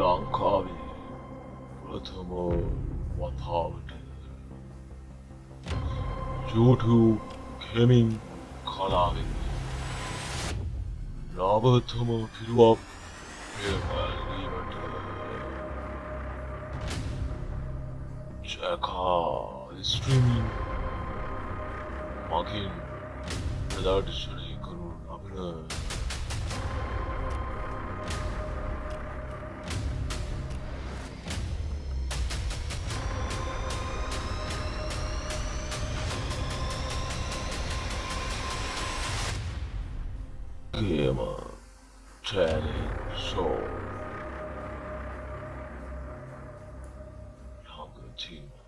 লঙ্কা আমি প্রথম কথা জুঠু খেমিং খলাবে নবতম ফিরুয়াপ JAKA is streaming. Makin, without Shri Guru Abhinay. Gamer Show. 两个 team。